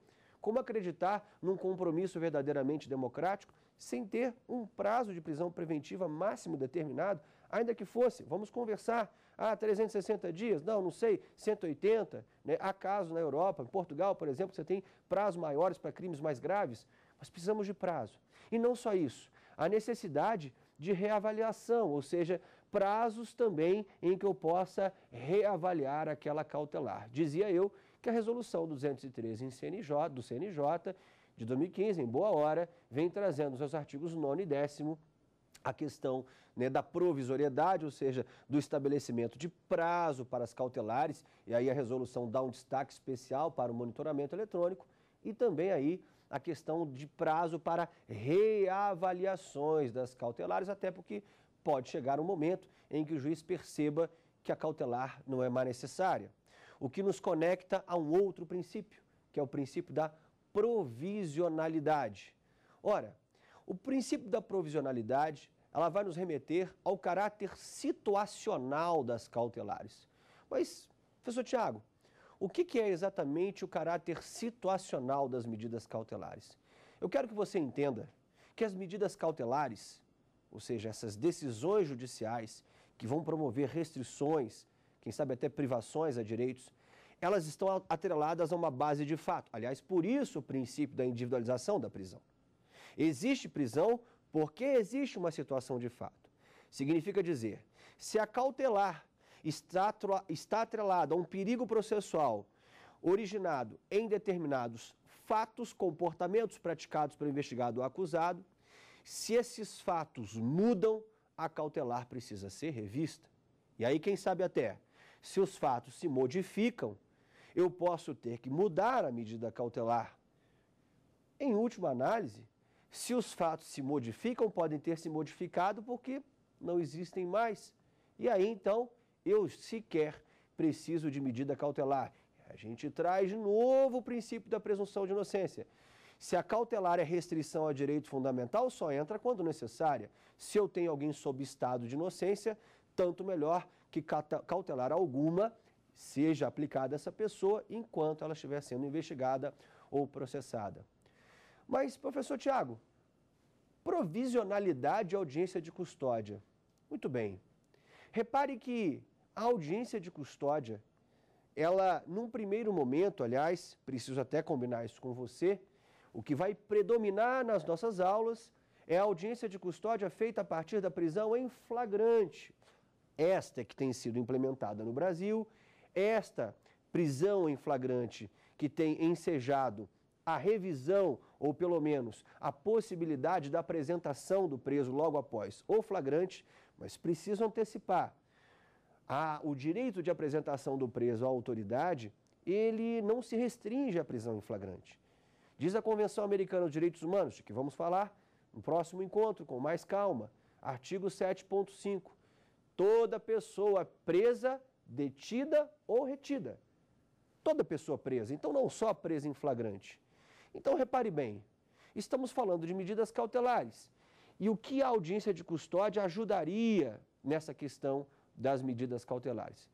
Speaker 2: Como acreditar num compromisso verdadeiramente democrático sem ter um prazo de prisão preventiva máximo determinado, ainda que fosse, vamos conversar, ah, 360 dias? Não, não sei, 180. Né? Há casos na Europa, em Portugal, por exemplo, você tem prazos maiores para crimes mais graves, mas precisamos de prazo. E não só isso, a necessidade de reavaliação, ou seja, prazos também em que eu possa reavaliar aquela cautelar. Dizia eu que a resolução 213 em CNJ, do CNJ de 2015, em boa hora, vem trazendo nos seus artigos 9 e 10 a questão né, da provisoriedade, ou seja, do estabelecimento de prazo para as cautelares, e aí a resolução dá um destaque especial para o monitoramento eletrônico, e também aí a questão de prazo para reavaliações das cautelares, até porque pode chegar um momento em que o juiz perceba que a cautelar não é mais necessária. O que nos conecta a um outro princípio, que é o princípio da provisionalidade. Ora, o princípio da provisionalidade, ela vai nos remeter ao caráter situacional das cautelares. Mas, professor Tiago, o que, é exatamente o caráter situacional das medidas cautelares? Eu quero que você entenda que as medidas cautelares, ou seja, essas decisões judiciais que vão promover restrições, quem sabe até privações a direitos, elas estão atreladas a uma base de fato. Aliás, por isso o princípio da individualização da prisão. Existe prisão porque existe uma situação de fato. Significa dizer, se a cautelar está, atrelado a um perigo processual originado em determinados fatos, comportamentos praticados pelo investigado ou acusado, se esses fatos mudam, a cautelar precisa ser revista. E aí, quem sabe até, se os fatos se modificam, eu posso ter que mudar a medida cautelar. Em última análise, se os fatos se modificam, podem ter se modificado porque não existem mais. E aí, então, eu sequer preciso de medida cautelar. A gente traz de novo o princípio da presunção de inocência. Se a cautelar é restrição a direito fundamental, só entra quando necessária. Se eu tenho alguém sob estado de inocência, tanto melhor que cautelar alguma seja aplicada a essa pessoa enquanto ela estiver sendo investigada ou processada. Mas, professor Tiago, provisionalidade e audiência de custódia. Muito bem. Repare que a audiência de custódia, ela, num primeiro momento, aliás, preciso até combinar isso com você, o que vai predominar nas nossas aulas é a audiência de custódia feita a partir da prisão em flagrante. Esta que tem sido implementada no Brasil, esta prisão em flagrante que tem ensejado a revisão, ou pelo menos a possibilidade da apresentação do preso logo após o flagrante, mas preciso antecipar. A, o direito de apresentação do preso à autoridade, ele não se restringe à prisão em flagrante. Diz a Convenção Americana dos Direitos Humanos, de que vamos falar no próximo encontro com mais calma, artigo 7.5. Toda pessoa presa, detida ou retida. Toda pessoa presa, então não só presa em flagrante. Então repare bem, estamos falando de medidas cautelares. E o que a audiência de custódia ajudaria nessa questão das medidas cautelares?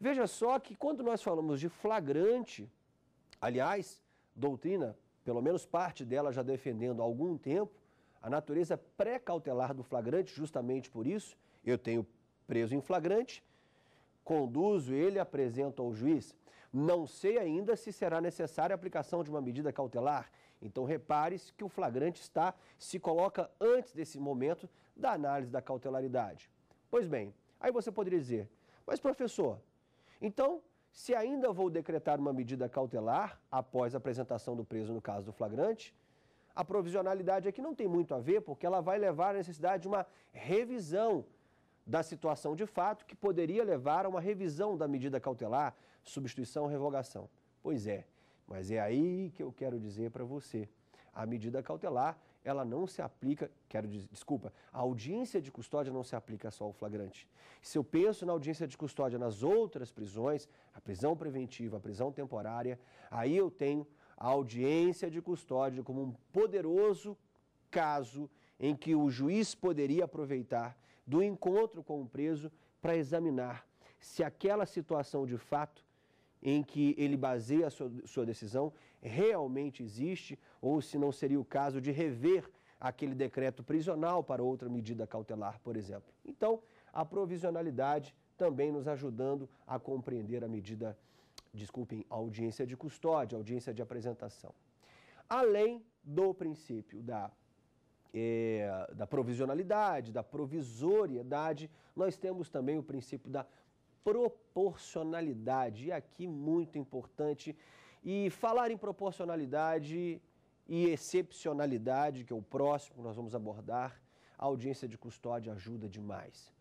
Speaker 2: Veja só que quando nós falamos de flagrante, aliás, doutrina, pelo menos parte dela já defendendo há algum tempo, a natureza pré-cautelar do flagrante, justamente por isso, eu tenho preso em flagrante, conduzo ele, apresento ao juiz. Não sei ainda se será necessária a aplicação de uma medida cautelar. Então repare-se que o flagrante está se coloca antes desse momento da análise da cautelaridade. Pois bem, aí você poderia dizer, mas professor, então se ainda vou decretar uma medida cautelar após a apresentação do preso no caso do flagrante, a provisionalidade aqui não tem muito a ver, porque ela vai levar à necessidade de uma revisão da situação de fato, que poderia levar a uma revisão da medida cautelar, substituição ou revogação. Pois é, mas é aí que eu quero dizer para você. A medida cautelar, ela não se aplica, quero dizer, desculpa, a audiência de custódia não se aplica só ao flagrante. Se eu penso na audiência de custódia nas outras prisões, a prisão preventiva, a prisão temporária, aí eu tenho a audiência de custódia como um poderoso caso em que o juiz poderia aproveitar do encontro com o preso para examinar se aquela situação de fato em que ele baseia a sua, sua, decisão realmente existe ou se não seria o caso de rever aquele decreto prisional para outra medida cautelar, por exemplo. Então, a provisionalidade também nos ajudando a compreender a medida desculpem, audiência de custódia, audiência de apresentação. Além do princípio da, é, da provisionalidade, da provisoriedade, nós temos também o princípio da proporcionalidade, e aqui muito importante. E falar em proporcionalidade e excepcionalidade, que é o próximo que nós vamos abordar, a audiência de custódia ajuda demais.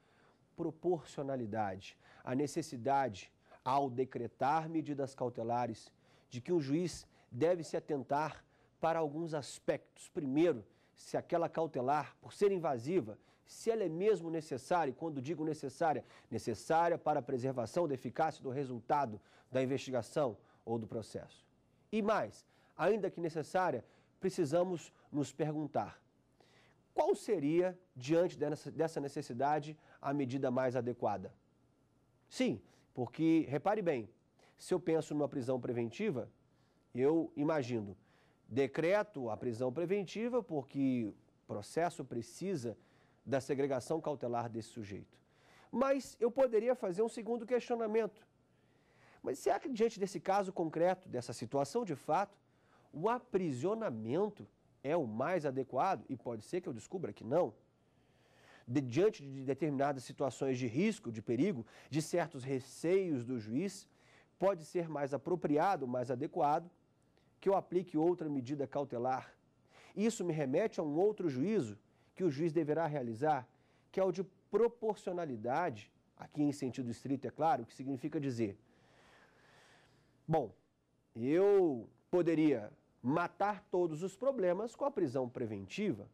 Speaker 2: Proporcionalidade, a necessidade ao decretar medidas cautelares, de que o juiz deve se atentar para alguns aspectos. Primeiro, se aquela cautelar, por ser invasiva, se ela é mesmo necessária, e quando digo necessária, necessária para a preservação da eficácia do resultado da investigação ou do processo. E mais, ainda que necessária, precisamos nos perguntar: qual seria, diante dessa necessidade, a medida mais adequada? Sim, porque, repare bem, se eu penso numa prisão preventiva, eu imagino, decreto a prisão preventiva porque o processo precisa da segregação cautelar desse sujeito. Mas eu poderia fazer um segundo questionamento. Mas será que diante desse caso concreto, dessa situação de fato, o aprisionamento é o mais adequado? E pode ser que eu descubra que não de, diante de determinadas situações de risco, de perigo, de certos receios do juiz, pode ser mais apropriado, mais adequado que eu aplique outra medida cautelar. Isso me remete a um outro juízo que o juiz deverá realizar, que é o de proporcionalidade, aqui em sentido estrito, é claro, que significa dizer: bom, eu poderia matar todos os problemas com a prisão preventiva,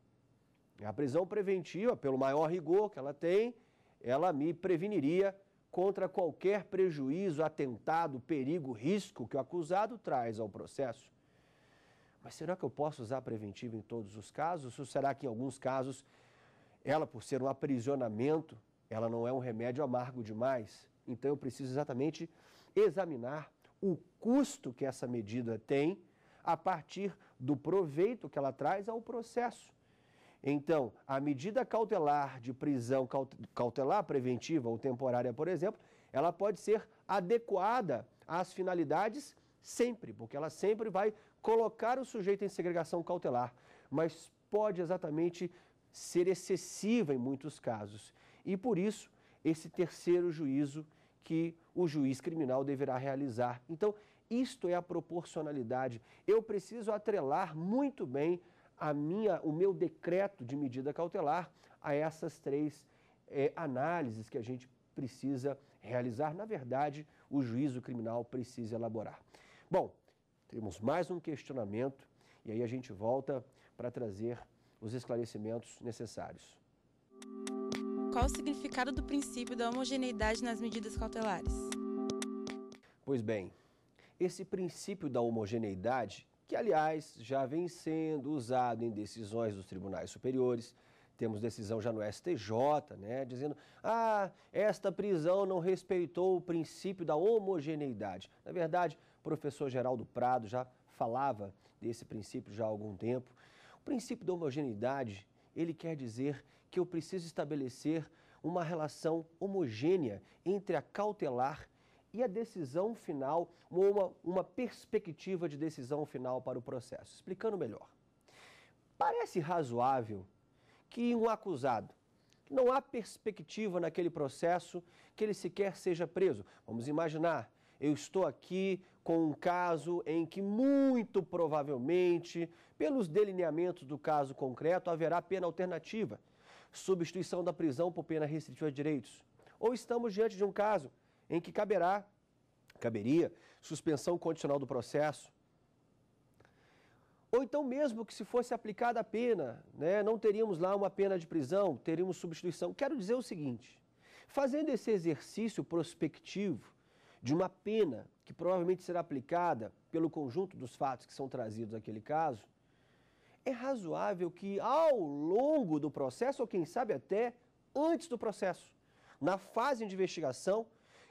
Speaker 2: a prisão preventiva, pelo maior rigor que ela tem, ela me preveniria contra qualquer prejuízo, atentado, perigo, risco que o acusado traz ao processo. Mas será que eu posso usar preventiva em todos os casos? Ou será que em alguns casos ela, por ser um aprisionamento, ela não é um remédio amargo demais? Então eu preciso exatamente examinar o custo que essa medida tem a partir do proveito que ela traz ao processo. Então, a medida cautelar de prisão cautelar preventiva ou temporária, por exemplo, ela pode ser adequada às finalidades sempre, porque ela sempre vai colocar o sujeito em segregação cautelar, mas pode exatamente ser excessiva em muitos casos. E por isso, esse terceiro juízo que o juiz criminal deverá realizar. Então, isto é a proporcionalidade. Eu preciso atrelar muito bem a minha, o meu decreto de medida cautelar a essas três é, análises que a gente precisa realizar. Na verdade, o juízo criminal precisa elaborar. Bom, temos mais um questionamento e aí a gente volta para trazer os esclarecimentos necessários.
Speaker 5: Qual o significado do princípio da homogeneidade nas medidas cautelares?
Speaker 2: Pois bem, esse princípio da homogeneidade, que aliás já vem sendo usado em decisões dos tribunais superiores, temos decisão já no STJ, né, dizendo: ah, esta prisão não respeitou o princípio da homogeneidade. Na verdade, o professor Geraldo Prado já falava desse princípio já há algum tempo. O princípio da homogeneidade, ele quer dizer que eu preciso estabelecer uma relação homogênea entre a cautelar e a decisão final, uma, uma perspectiva de decisão final para o processo. Explicando melhor. Parece razoável que um acusado, não há perspectiva naquele processo que ele sequer seja preso. Vamos imaginar, eu estou aqui com um caso em que muito provavelmente, pelos delineamentos do caso concreto, haverá pena alternativa, substituição da prisão por pena restritiva de direitos. Ou estamos diante de um caso em que caberá, caberia, suspensão condicional do processo, ou então, mesmo que se fosse aplicada a pena, né, não teríamos lá uma pena de prisão, teríamos substituição. Quero dizer o seguinte: fazendo esse exercício prospectivo de uma pena que provavelmente será aplicada pelo conjunto dos fatos que são trazidos naquele caso, é razoável que ao longo do processo, ou quem sabe até antes do processo, na fase de investigação,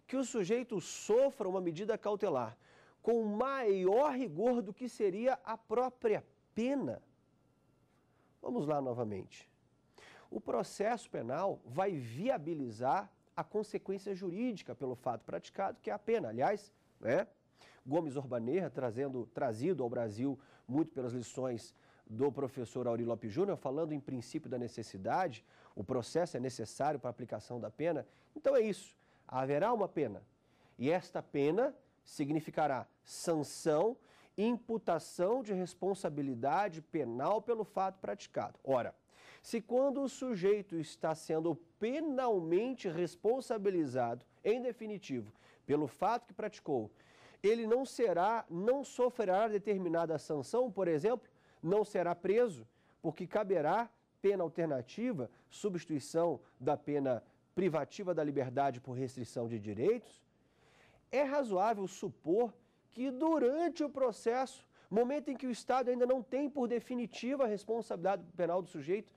Speaker 2: que o sujeito sofra uma medida cautelar com maior rigor do que seria a própria pena. Vamos lá novamente. O processo penal vai viabilizar a consequência jurídica pelo fato praticado, que é a pena. Aliás, né? Gomes Orbanerra, trazendo, trazido ao Brasil muito pelas lições do professor Auri Lopes Júnior, falando em princípio da necessidade, o processo é necessário para a aplicação da pena. Então é isso, haverá uma pena. E esta pena significará sanção, imputação de responsabilidade penal pelo fato praticado. Ora, se quando o sujeito está sendo penalmente responsabilizado, em definitivo, pelo fato que praticou, ele não será, não sofrerá determinada sanção, por exemplo, não será preso, porque caberá pena alternativa, substituição da pena privativa da liberdade por restrição de direitos, é razoável supor que durante o processo, momento em que o Estado ainda não tem por definitiva a responsabilidade penal do sujeito,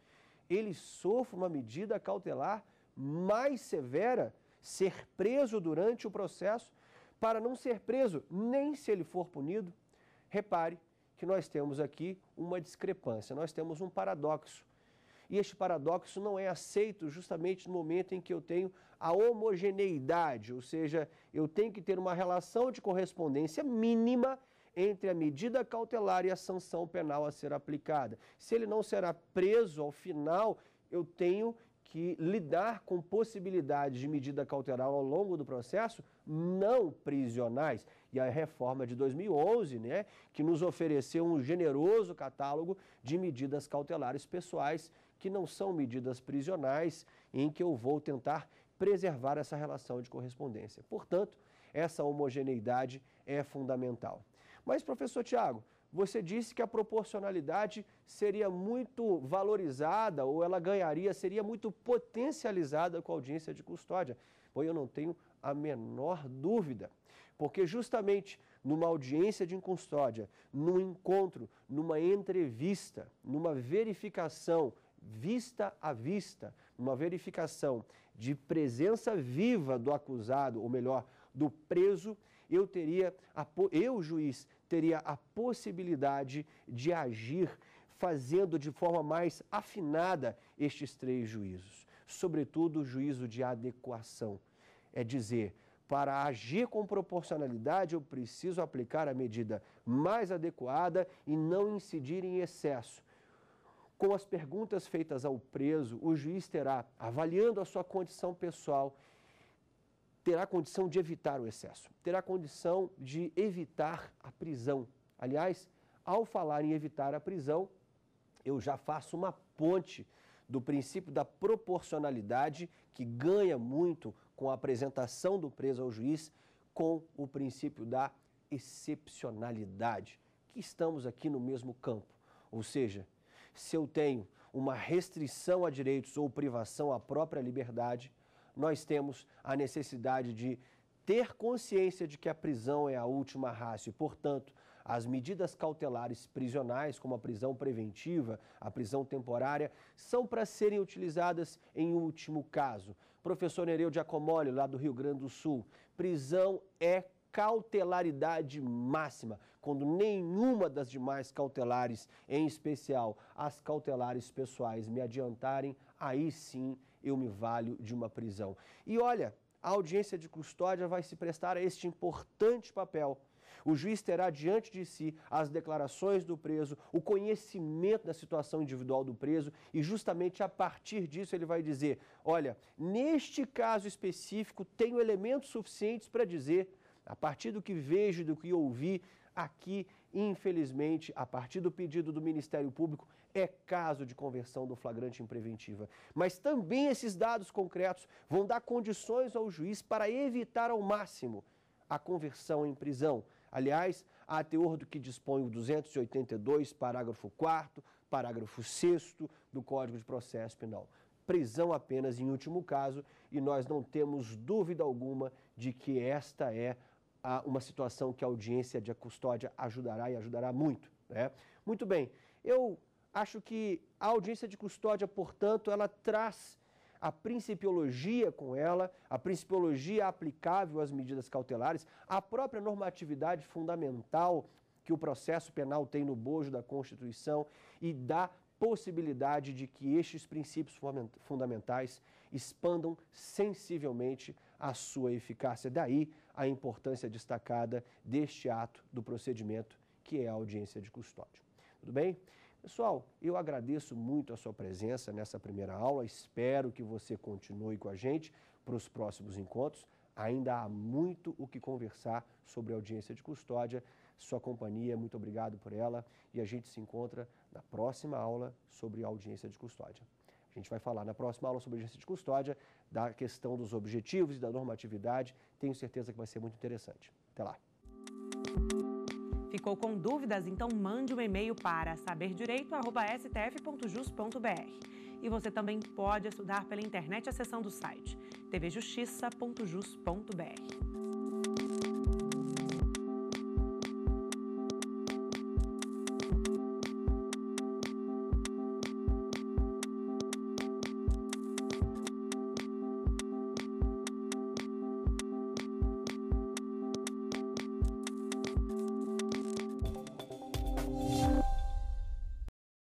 Speaker 2: ele sofra uma medida cautelar mais severa, ser preso durante o processo, para não ser preso nem se ele for punido. Repare que nós temos aqui uma discrepância, nós temos um paradoxo. E este paradoxo não é aceito justamente no momento em que eu tenho a homogeneidade, ou seja, eu tenho que ter uma relação de correspondência mínima entre a medida cautelar e a sanção penal a ser aplicada. Se ele não será preso ao final, eu tenho que lidar com possibilidades de medida cautelar ao longo do processo não prisionais. E a reforma de 2011, né, que nos ofereceu um generoso catálogo de medidas cautelares pessoais que não são medidas prisionais em que eu vou tentar preservar essa relação de correspondência. Portanto, essa homogeneidade é fundamental. Mas, professor Tiago, você disse que a proporcionalidade seria muito valorizada ou ela ganharia, seria muito potencializada com a audiência de custódia. Pois eu não tenho a menor dúvida, porque justamente numa audiência de custódia, num encontro, numa entrevista, numa verificação vista a vista, uma verificação de presença viva do acusado, ou melhor, do preso, eu teria, eu, juiz, teria a possibilidade de agir fazendo de forma mais afinada estes três juízos, sobretudo o juízo de adequação. É dizer, para agir com proporcionalidade, eu preciso aplicar a medida mais adequada e não incidir em excesso. Com as perguntas feitas ao preso, o juiz terá, avaliando a sua condição pessoal, terá condição de evitar o excesso, terá condição de evitar a prisão. Aliás, ao falar em evitar a prisão, eu já faço uma ponte do princípio da proporcionalidade, que ganha muito com a apresentação do preso ao juiz, com o princípio da excepcionalidade, que estamos aqui no mesmo campo. Ou seja, se eu tenho uma restrição a direitos ou privação à própria liberdade, nós temos a necessidade de ter consciência de que a prisão é a última raça e, portanto, as medidas cautelares prisionais, como a prisão preventiva, a prisão temporária, são para serem utilizadas em último caso. Professor Nereu Giacomoli, lá do Rio Grande do Sul, prisão é cautelaridade máxima, quando nenhuma das demais cautelares, em especial as cautelares pessoais, me adiantarem, aí sim eu me valho de uma prisão. E olha, a audiência de custódia vai se prestar a este importante papel o juiz terá diante de si as declarações do preso, o conhecimento da situação individual do preso e, justamente a partir disso, ele vai dizer: olha, neste caso específico, tenho elementos suficientes para dizer, a partir do que vejo, do que ouvi, aqui, infelizmente, a partir do pedido do Ministério Público, é caso de conversão do flagrante em preventiva. Mas também esses dados concretos vão dar condições ao juiz para evitar ao máximo a conversão em prisão. Aliás, a teor do que dispõe o 282, parágrafo 4 parágrafo 6 do Código de Processo Penal. Prisão apenas em último caso, e nós não temos dúvida alguma de que esta é a, uma situação que a audiência de custódia ajudará e ajudará muito. Né? Muito bem, eu acho que a audiência de custódia, portanto, ela traz a principiologia com ela, a principiologia aplicável às medidas cautelares, a própria normatividade fundamental que o processo penal tem no bojo da Constituição e dá possibilidade de que estes princípios fundamentais expandam sensivelmente a sua eficácia. Daí a importância destacada deste ato do procedimento, que é a audiência de custódia. Tudo bem? Pessoal, eu agradeço muito a sua presença nessa primeira aula. Espero que você continue com a gente para os próximos encontros. Ainda há muito o que conversar sobre audiência de custódia. Sua companhia, muito obrigado por ela. E a gente se encontra na próxima aula sobre audiência de custódia. A gente vai falar na próxima aula sobre audiência de custódia, da questão dos objetivos e da normatividade. Tenho certeza que vai ser muito interessante. Até lá.
Speaker 1: Ficou com dúvidas? Então mande um e-mail para saberdireito.stf.jus.br. E você também pode estudar pela internet a seção do site tvjustiça.jus.br.